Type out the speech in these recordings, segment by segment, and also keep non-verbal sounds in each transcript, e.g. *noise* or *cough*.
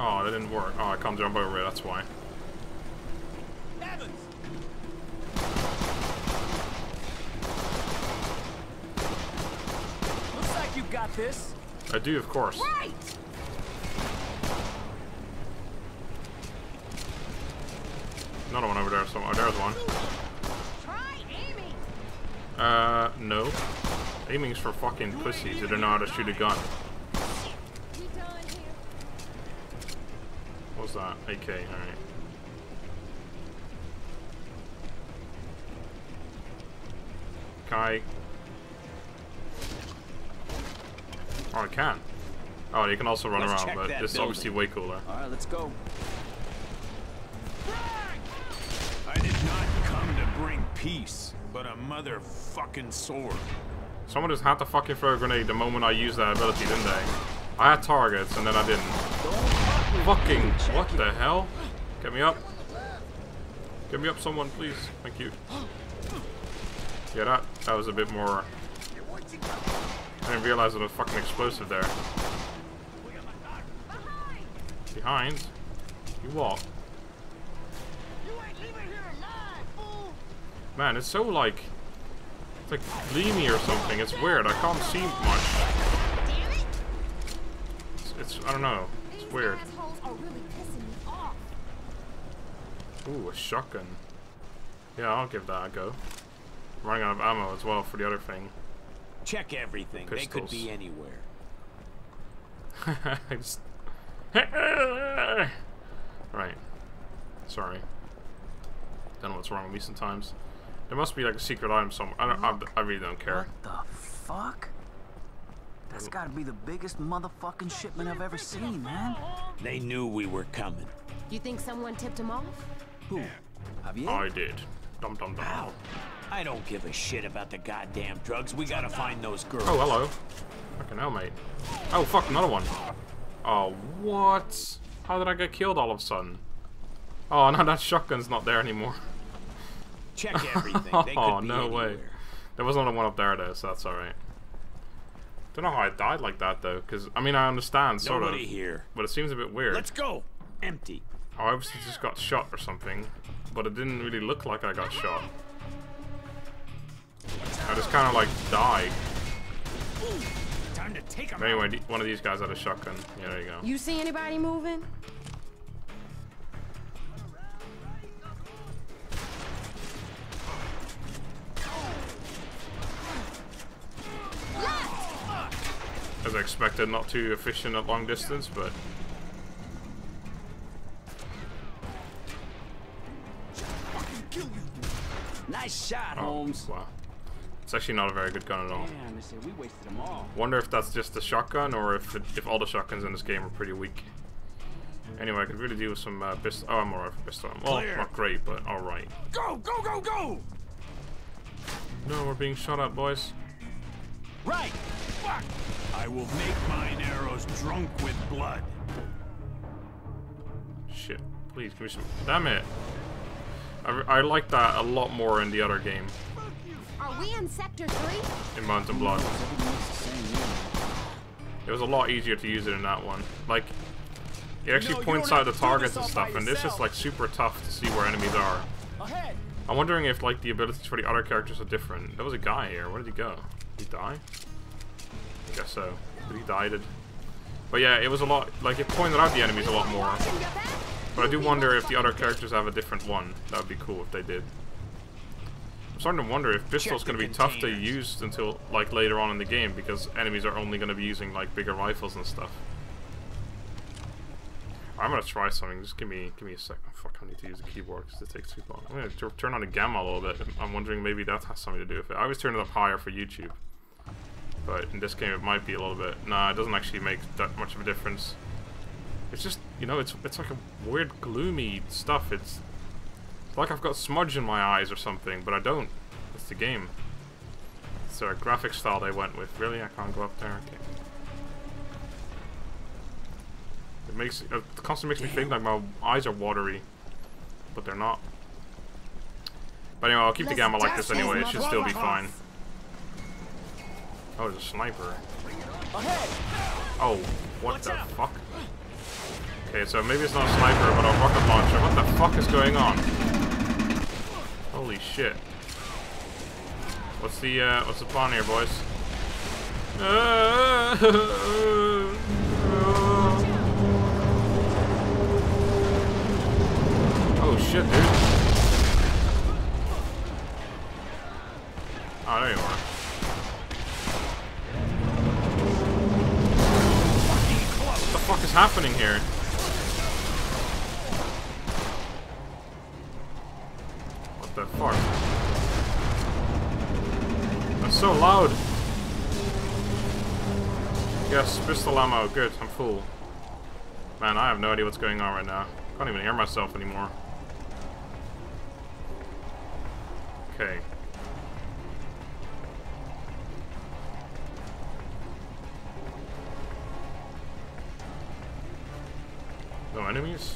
Oh, that didn't work. Oh, I can't jump over it, that's why. Evans! Looks like you got this. I do, of course. Right! Another one over there somewhere. Oh, there's one. Try aiming! Uh, no. Aiming's for fucking pussies who don't know how to shoot a gun. We done here. What's that? AK, alright. Kai. Oh, I can. Oh, you can also run Let's around, but that this is obviously way cooler. All right, let's go. I did not come to bring peace, but a motherfucking sword. Someone just had to fucking throw a grenade the moment I used that ability, didn't they? I had targets and then I didn't. Fucking, what the hell? Get me up. Get me up someone, please. Thank you. Yeah, that, that was a bit more... I didn't realize it was fucking explosive there. Behind? You fool! Man, it's so like... It's like gleamy or something. It's weird. I can't see much. It's, it's I don't know. It's weird. Assholes are really pissing me off. Ooh, a shotgun. Yeah, I'll give that a go. Running out of ammo as well for the other thing. Check everything. They could be anywhere. *laughs* Just... *laughs* right. Sorry. Don't know what's wrong with me sometimes. There must be like a secret item somewhere. I, don't, I, I really don't care. What the fuck? That's gotta be the biggest motherfucking shipment I've ever seen, man. They knew we were coming. You think someone tipped him off? Who? Javier? I did. Dum dum dum. Ow. I don't give a shit about the goddamn drugs. We gotta find those girls. Oh, hello. Fucking hell, mate. Oh, fuck, another one. Oh, what? How did I get killed all of a sudden? Oh, no, that shotgun's not there anymore. Check everything. They *laughs* could Oh, be no way. There was another one up there, though, so that's alright. Don't know how I died like that, though, because, I mean, I understand, sort Nobody of. here. But it seems a bit weird. Let's go. Empty. Oh, I obviously just got shot or something, but it didn't really look like I got shot. I just kind of, like, died. Time to take 'em But anyway, one of these guys had a shotgun. Yeah, there you go. You see anybody moving? As I expected, not too efficient at long distance, but Nice shot, oh, Holmes. wow. It's actually not a very good gun at all. Damn, they we wasted them all. Wonder if that's just the shotgun or if it, if all the shotguns in this game are pretty weak. Anyway, I could really do with some uh, pistol. Oh, I'm alright for pistol. Well, Clear. not great, but alright. Go, go, go, go! No, we're being shot at, boys. Right. Fuck. I will make mine arrows drunk with blood. Shit. Please, give me some. Damn it. I, I like that a lot more in the other game, Are we in Sector 3? in Bound in Blood. Everything looks the same, yeah. It was a lot easier to use it in that one. Like, it actually know, you points out the have to do targets and stuff, and this is like super tough to see where enemies are. Ahead. I'm wondering if like the abilities for the other characters are different. There was a guy here. Where did he go? Did he die? Guess so. Did he die? Did? But yeah, it was a lot. Like it pointed out the enemies a lot more. Watching your back? But I do wonder if the other characters have a different one. That would be cool if they did. I'm starting to wonder if pistol's going to be tough to use until like later on in the game because enemies are only going to be using like bigger rifles and stuff. I'm gonna try something. Just give me, give me a second. Oh, fuck, I need to use the keyboard because it takes too long. I'm gonna turn on the gamma a little bit. I'm wondering maybe that has something to do with it. I always turn it up higher for YouTube, but in this game it might be a little bit. Nah, it doesn't actually make that much of a difference. It's just, you know, it's it's like a weird gloomy stuff. It's, it's like I've got smudge in my eyes or something, but I don't. It's the game. It's a graphic style they went with. Really, I can't go up there. Okay. It makes it constantly makes me think like my eyes are watery, but they're not. But anyway, I'll keep the Let's gamma like this anyway. It should still be fine. Oh, there's a sniper. Oh, what Watch the out. fuck? Okay, so maybe it's not a sniper, but a rocket launcher. What the fuck is going on? Holy shit. What's the, uh, what's the plan here, boys? *laughs* Oh shit, dude. Oh, there you are. Is happening here? What the fuck? That's so loud. Yes, pistol ammo. Good, I'm full. Man, I have no idea what's going on right now. Can't even hear myself anymore. Okay. No enemies?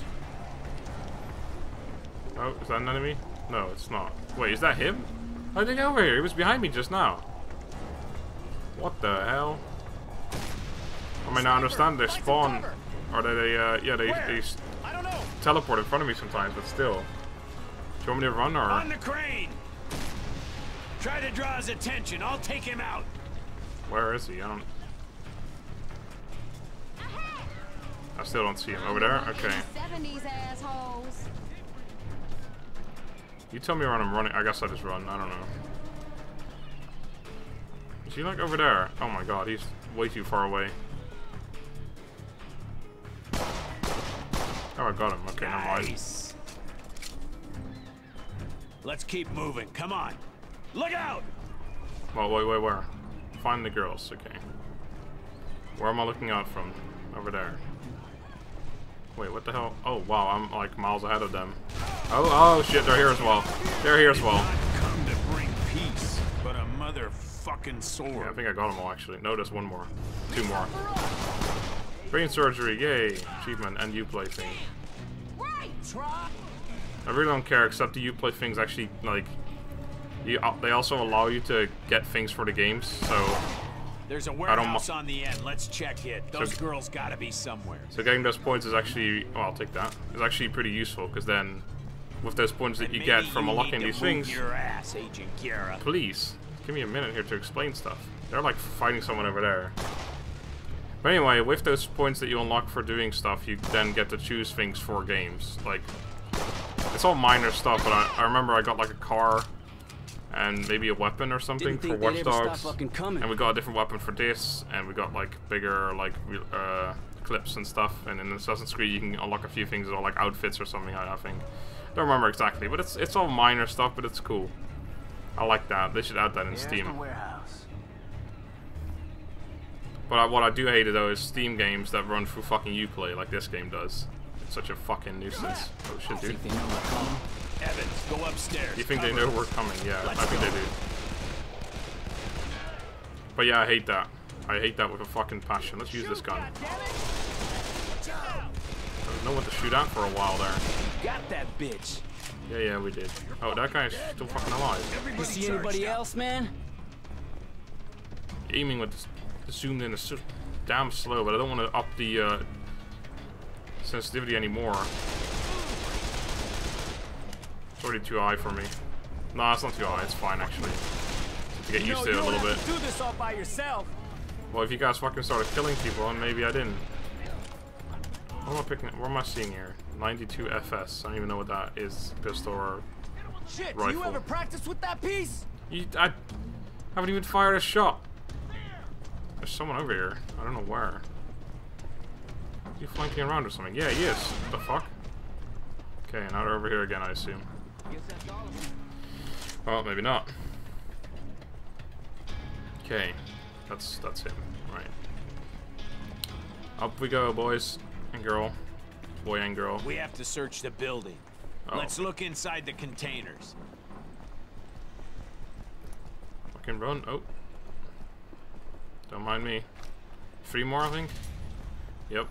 Oh, is that an enemy? No, it's not. Wait, is that him? How did he get over here? He was behind me just now. What the hell? I mean, I understand they spawn, or they, they uh, yeah, they, they s- I don't know. teleport in front of me sometimes, but still. Do you want me to run, or? On the crane. Try to draw his attention. I'll take him out. Where is he? I don't... I still don't see him. Over there? Okay. You tell me when I'm running. I guess I just run. I don't know. Is he like over there? Oh my god, he's way too far away. Oh, I got him. Okay, never mind. Nice. Let's keep moving. Come on. Look out! Well, wait, wait, where? Find the girls. Okay. Where am I looking out from? Over there. Wait, what the hell? Oh, wow, I'm like miles ahead of them. Oh, oh shit, they're here as well. They're here as well. Come to bring peace, but a motherfucking sword. Yeah, I think I got them all actually. No, there's one more. Two more. Brain surgery, yay! Achievement and Uplay thing. Right! I really don't care, except the play things actually like. You, uh, they also allow you to get things for the games, so There's a warehouse on the end. Let's check it. Those So- girls gotta be somewhere. so getting those points is actually well, I'll take that. It's actually pretty useful because then, with those points that And you get from you unlocking these things, Your ass, please give me a minute here to explain stuff. They're like fighting someone over there. But anyway, with those points that you unlock for doing stuff, you then get to choose things for games. Like, it's all minor stuff, but I, I remember I got like a car and maybe a weapon or something for think Watch they'd ever stop Dogs. And we got a different weapon for this, and we got like bigger like uh, clips and stuff. And in Assassin's Creed, you can unlock a few things, or like outfits or something. I, I think. Don't remember exactly, but it's it's all minor stuff, but it's cool. I like that. They should add that in Here's Steam. warehouse. But I, what I do hate though is Steam games that run through fucking Uplay like this game does. It's such a fucking nuisance. Oh shit, dude. Think they know we're coming? Evans, go upstairs. You think they know we're coming? Yeah, Let's I think go. they do. But yeah, I hate that. I hate that with a fucking passion. Let's use this gun. I didn't know what to shoot at for a while there. Got that bitch. Yeah, yeah, we did. Oh, that guy's still fucking alive. You see anybody else, man? Aiming with this, the zoomed in is so damn slow, but I don't want to up the uh, sensitivity anymore. It's already too high for me. No, it's not too high. It's fine actually. To get used to it a little bit. do this all by yourself. Well, if you guys fucking started killing people, then maybe I didn't. What am I picking? What am I seeing here? 92 FS. I don't even know what that is. Pistol or Shit, Rifle. do you ever practice with that piece? You, I haven't even fired a shot. There's someone over here. I don't know where. He flanking around or something? Yeah, he is. What the fuck? Okay, now they're over here again, I assume. Well, maybe not. Okay, that's that's him. Right. Up we go, boys and girl, boy and girl. We have to search the building. Oh. Let's look inside the containers. Fucking run. Oh. Don't mind me. Three more, I think? Yep.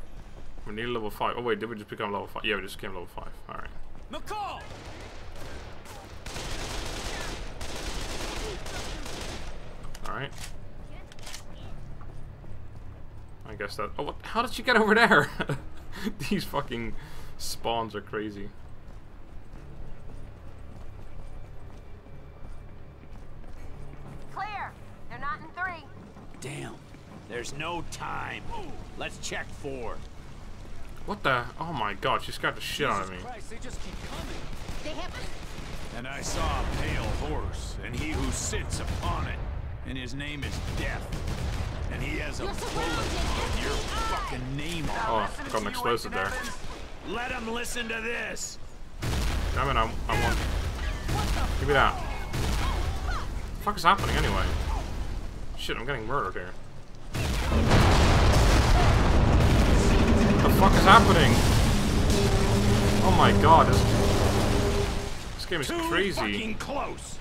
We need level 5. Oh, wait, did we just become level 5? Yeah, we just became level 5. Alright. McCall! Alright. I guess that. Oh, what? How did she get over there? *laughs* These fucking spawns are crazy. Clear. They're not in three. Damn. There's no time. Let's check four. What the? Oh my god, she scared the shit out of me. Christ, they just keep coming. They have And I saw a pale horse, and he who sits upon it, and his name is Death. And he has a You're bullet surrounded, your fucking name on Oh, got an explosive there. Let him listen to this. Damn it, I, I want. Give me that. What the fuck is happening anyway? Shit, I'm getting murdered here. What the fuck is happening? Oh my god, this, this game is Too crazy. fucking close.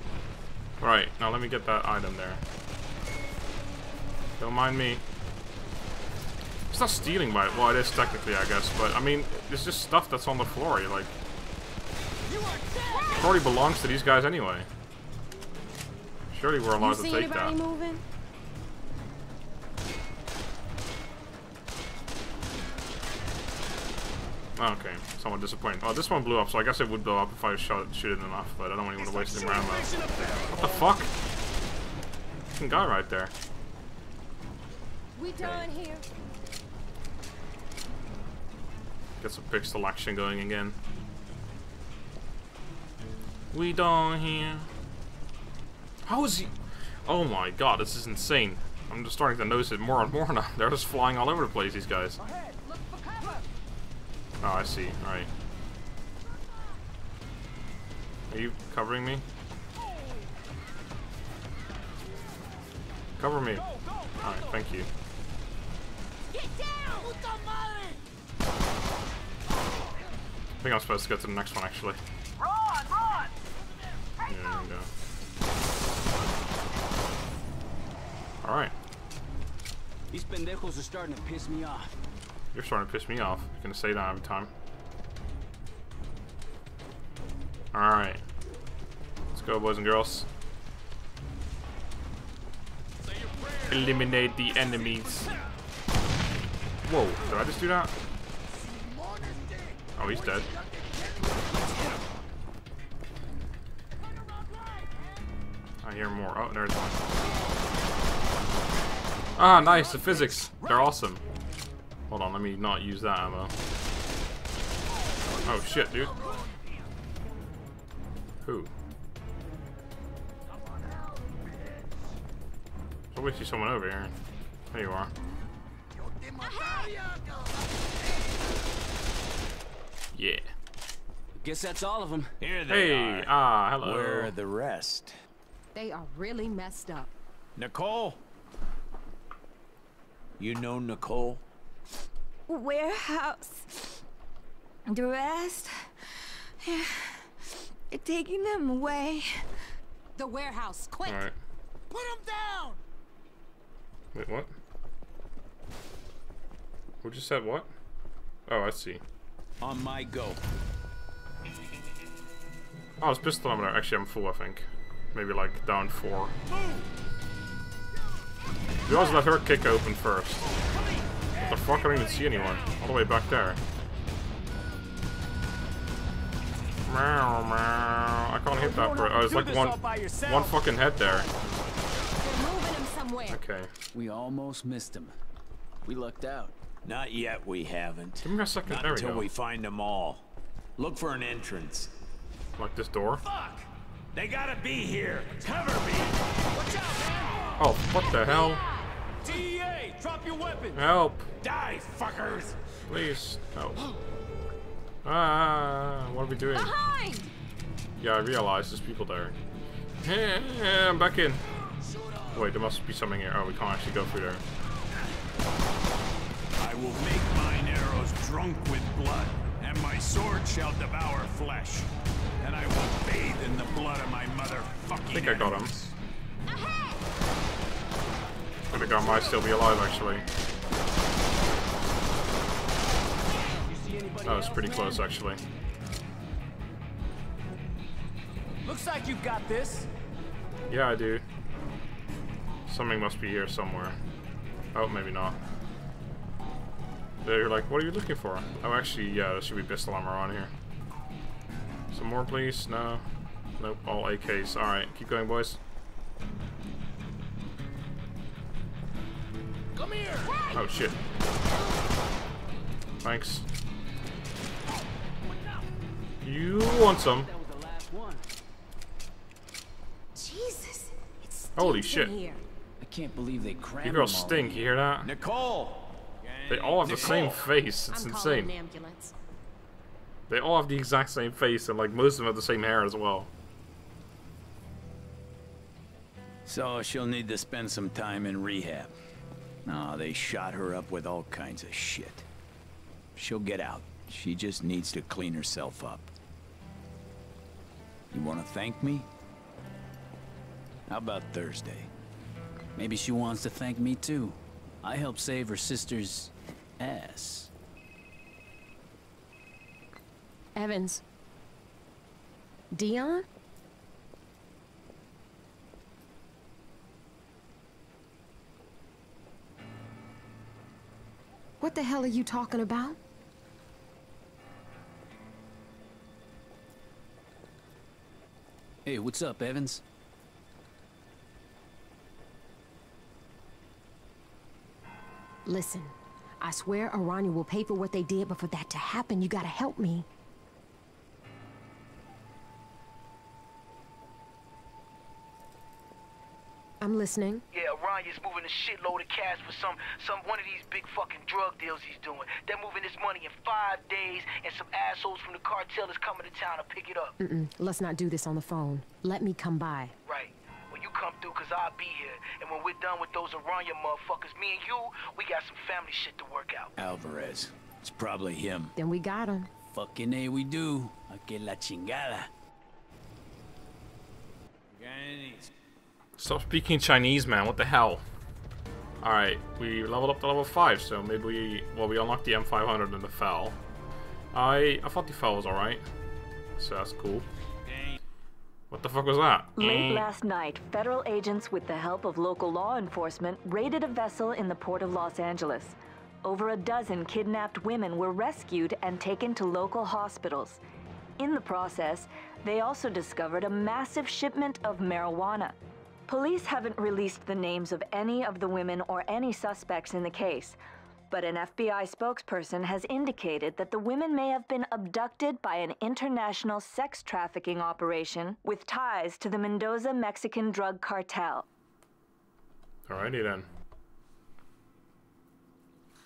Right, now let me get that item there. Don't mind me. It's not stealing by well it is technically I guess, but I mean it's just stuff that's on the floor, you like it probably belongs to these guys anyway. Surely we're allowed to take that. moving? Okay, somewhat disappointing. Oh, this one blew up, so I guess it would blow up if I shot shoot it enough, but I don't want to waste any ammo. What the fuck? Fucking guy right there. We done here. Get some pixel action going again. We done here. How is he? Oh my god, this is insane. I'm just starting to notice it more and more now. *laughs* They're just flying all over the place, these guys. Look for cover. Oh, I see. Alright. Are you covering me? Cover me. Alright, thank you. Get down. Puta madre. I think I'm supposed to get to the next one, actually. Run, run! Yeah, there we go. Alright. These pendejos are starting to piss me off. You're starting to piss me off. You're gonna say that every time. Alright. Let's go, boys and girls. Eliminate the enemies. Whoa, did I just do that? Oh, he's dead. I hear more. Oh, there's one. Ah, nice, the physics. They're awesome. Hold on, let me not use that ammo. Oh shit, dude. Who? Probably see someone over here. There you are. Yeah. Guess that's all of them. Here they Hey, are. ah, hello. Where are the rest? They are really messed up. Nicole? You know Nicole? Warehouse. The rest, yeah, taking them away. The warehouse, quick. Alright. Put them down! Wait, what? Who just said what? Oh, I see. On my go. Oh, it's pistol ammo. Actually, I'm full, I think. Maybe like down four. Move. We always let her kick open first. What the fuck? I don't even see anyone. All the way back there. Meow, meow. I can't hit that. For, oh, it's like one, one fucking head there. They're moving him somewhere. Okay. We almost missed him. We lucked out. Not yet, we haven't. Give me a second. Not there we until go. we find them all. Look for an entrance. Like this door. Fuck! They gotta be here! Cover me! Oh, what the hell? DEA, drop your weapon! Help! Die, fuckers! Please. Help. Ah, what are we doing? Behind. Yeah, I realize there's people there. Yeah, I'm back in. Wait, there must be something here. Oh, we can't actually go through there. I will make mine arrows drunk with blood, and my sword shall devour flesh. And I will bathe in the blood of my motherfucking I think I got him. I think I might still be alive, actually. That was pretty close, actually. Looks like you've got this. Yeah, I do. Something must be here somewhere. Oh, maybe not. They're like, what are you looking for? Oh, actually, yeah, there should be pistol ammo on here. Some more, please? No. Nope, all AKs. Alright, keep going, boys. Oh, shit. Thanks. You want some? That was the last one. Jesus. Holy shit. Here. I can't believe they crammed You girls stink, you hear that? Nicole! They all have the same face, it's I'm insane. They all have the exact same face, and like most of them have the same hair as well. So she'll need to spend some time in rehab. No, they shot her up with all kinds of shit. She'll get out. She just needs to clean herself up. You want to thank me? How about Thursday? Maybe she wants to thank me too. I helped save her sister's ass. Evans. Dion? What the hell are you talking about? Hey, what's up, Evans? Listen, I swear Aranya will pay for what they did, but for that to happen, you gotta help me. I'm listening. Yeah, Orion's moving a shitload of cash for some some one of these big fucking drug deals he's doing. They're moving this money in five days, and some assholes from the cartel is coming to town to pick it up. Mm-mm, let's not do this on the phone. Let me come by. Right. When you come through, cause I'll be here. And when we're done with those Aranya motherfuckers, me and you, we got some family shit to work out. Alvarez. It's probably him. Then we got him. Fucking A, we do. Que la chingada. Stop speaking Chinese, man. What the hell? Alright, we leveled up to level 5, so maybe we... Well, we unlocked the M500 and the FAL. I, I thought the FAL was alright. So that's cool. What the fuck was that? Late last night, federal agents with the help of local law enforcement raided a vessel in the port of Los Angeles. Over a dozen kidnapped women were rescued and taken to local hospitals. In the process, they also discovered a massive shipment of marijuana. Police haven't released the names of any of the women or any suspects in the case, but an FBI spokesperson has indicated that the women may have been abducted by an international sex trafficking operation with ties to the Mendoza Mexican drug cartel. Alrighty then.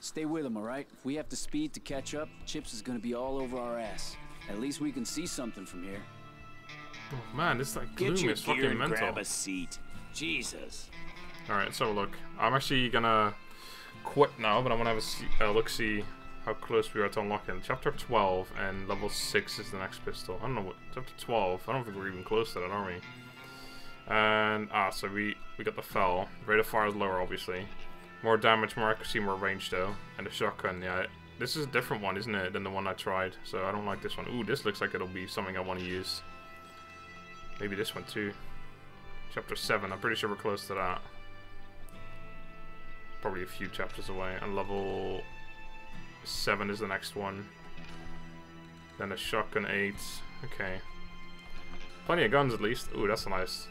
Stay with him, all right? If we have to speed to catch up, Chips is gonna be all over our ass. At least we can see something from here. Oh, man, this like Get your is gear and mental. grab a seat. Jesus. Alright, let's have a look. I'm actually gonna quit now, but I'm gonna have a see, uh, look see how close we are to unlocking. Chapter 12 and level 6 is the next pistol. I don't know what. Chapter 12. I don't think we're even close to that, are we? And, ah, so we, we got the FAL. Rate of fire is lower, obviously. More damage, more accuracy, more range, though. And the shotgun, yeah. This is a different one, isn't it, than the one I tried. So I don't like this one. Ooh, this looks like it'll be something I want to use. Maybe this one, too. Chapter 7. I'm pretty sure we're close to that. Probably a few chapters away. And level 7 is the next one. Then a shotgun 8. Okay. Plenty of guns at least. Ooh, that's a nice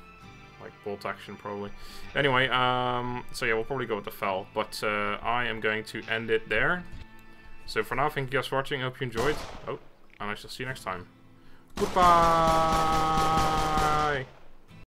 like bolt action probably. Anyway, um, so yeah, we'll probably go with the FAL, but uh, I am going to end it there. So for now, thank you guys for watching. I hope you enjoyed. Oh, and I shall see you next time. Goodbye.